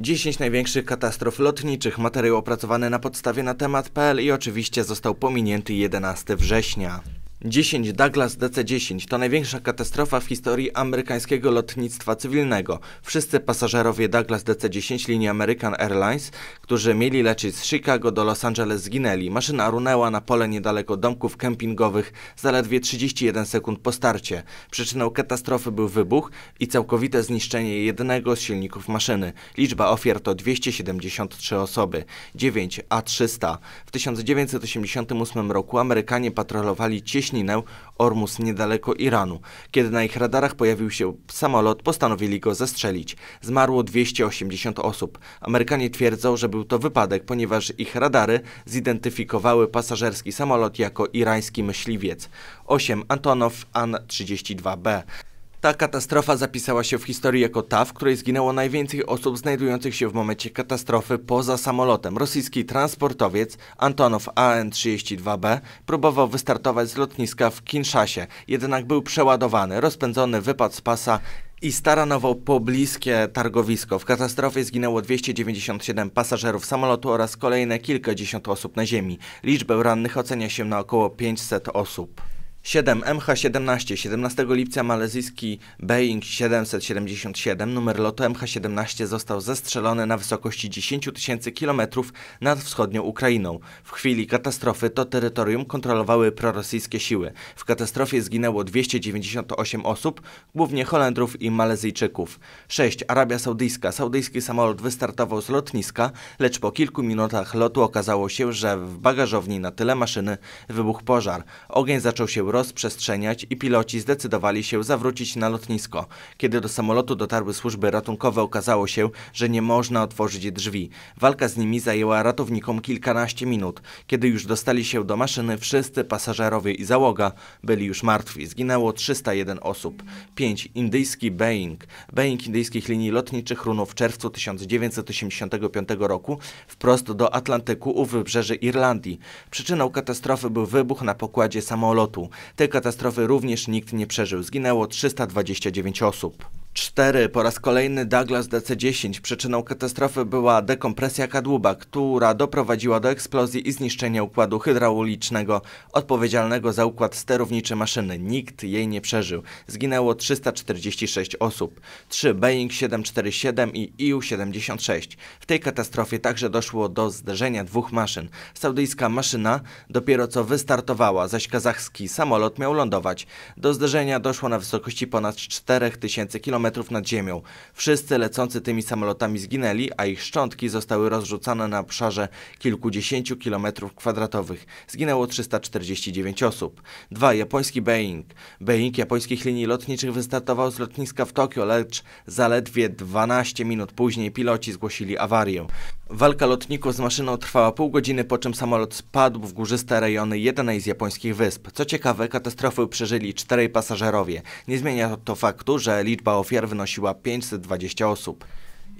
10 największych katastrof lotniczych, materiał opracowany na podstawie na temat.pl i oczywiście został pominięty 11 września. 10 Douglas DC-10 to największa katastrofa w historii amerykańskiego lotnictwa cywilnego. Wszyscy pasażerowie Douglas DC-10 linii American Airlines, którzy mieli lecieć z Chicago do Los Angeles zginęli. Maszyna runęła na pole niedaleko domków kempingowych zaledwie 31 sekund po starcie. Przyczyną katastrofy był wybuch i całkowite zniszczenie jednego z silników maszyny. Liczba ofiar to 273 osoby. 9 A300. W 1988 roku Amerykanie patrolowali cieśninę cieśninę Ormus niedaleko Iranu. Kiedy na ich radarach pojawił się samolot, postanowili go zestrzelić. Zmarło 280 osób. Amerykanie twierdzą, że był to wypadek, ponieważ ich radary zidentyfikowały pasażerski samolot jako irański myśliwiec. 8 Antonow An-32B. Ta katastrofa zapisała się w historii jako ta, w której zginęło najwięcej osób znajdujących się w momencie katastrofy poza samolotem. Rosyjski transportowiec Antonow AN-32B próbował wystartować z lotniska w Kinshasie, jednak był przeładowany, rozpędzony wypadł z pasa i staranował pobliskie targowisko. W katastrofie zginęło 297 pasażerów samolotu oraz kolejne kilkadziesiąt osób na ziemi. Liczbę rannych ocenia się na około 500 osób. 7 MH17 17 lipca malezyjski Boeing 777 numer lotu MH17 został zestrzelony na wysokości 10 tysięcy kilometrów nad wschodnią Ukrainą. W chwili katastrofy to terytorium kontrolowały prorosyjskie siły. W katastrofie zginęło 298 osób, głównie Holendrów i Malezyjczyków. 6 Arabia Saudyjska. Saudyjski samolot wystartował z lotniska, lecz po kilku minutach lotu okazało się, że w bagażowni na tyle maszyny wybuchł pożar. Ogień zaczął się rozprzestrzeniać i piloci zdecydowali się zawrócić na lotnisko. Kiedy do samolotu dotarły służby ratunkowe, okazało się, że nie można otworzyć drzwi. Walka z nimi zajęła ratownikom kilkanaście minut. Kiedy już dostali się do maszyny, wszyscy pasażerowie i załoga byli już martwi. Zginęło 301 osób. 5. Indyjski Boeing. Boeing indyjskich linii lotniczych runął w czerwcu 1985 roku wprost do Atlantyku u wybrzeży Irlandii. Przyczyną katastrofy był wybuch na pokładzie samolotu. Tej katastrofy również nikt nie przeżył. Zginęło 329 osób. 4. Po raz kolejny Douglas DC-10. Przyczyną katastrofy była dekompresja kadłuba, która doprowadziła do eksplozji i zniszczenia układu hydraulicznego odpowiedzialnego za układ sterowniczy maszyny. Nikt jej nie przeżył. Zginęło 346 osób. 3. Boeing 747 i IU-76. W tej katastrofie także doszło do zderzenia dwóch maszyn. Saudyjska maszyna dopiero co wystartowała, zaś kazachski samolot miał lądować. Do zderzenia doszło na wysokości ponad 4000 km nad ziemią. Wszyscy lecący tymi samolotami zginęli, a ich szczątki zostały rozrzucane na obszarze kilkudziesięciu kilometrów kwadratowych. Zginęło 349 osób. 2. Japoński Boeing. Boeing japońskich linii lotniczych wystartował z lotniska w Tokio, lecz zaledwie 12 minut później piloci zgłosili awarię. Walka lotników z maszyną trwała pół godziny, po czym samolot spadł w górzyste rejony jednej z japońskich wysp. Co ciekawe, katastrofę przeżyli czterej pasażerowie. Nie zmienia to faktu, że liczba ofiar wynosiła 520 osób.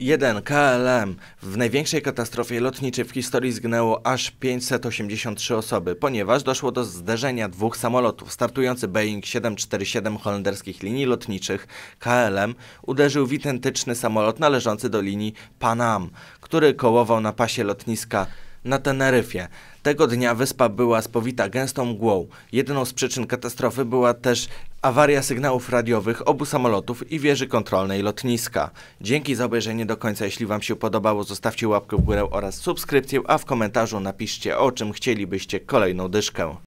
1 KLM. W największej katastrofie lotniczej w historii zginęło aż 583 osoby, ponieważ doszło do zderzenia dwóch samolotów. Startujący Boeing 747 holenderskich linii lotniczych KLM uderzył w identyczny samolot należący do linii Pan Am, który kołował na pasie lotniska na Teneryfie. Tego dnia wyspa była spowita gęstą mgłą. Jedną z przyczyn katastrofy była też awaria sygnałów radiowych obu samolotów i wieży kontrolnej lotniska. Dzięki za obejrzenie do końca. Jeśli Wam się podobało, zostawcie łapkę w górę oraz subskrypcję, a w komentarzu napiszcie o czym chcielibyście kolejną dyszkę.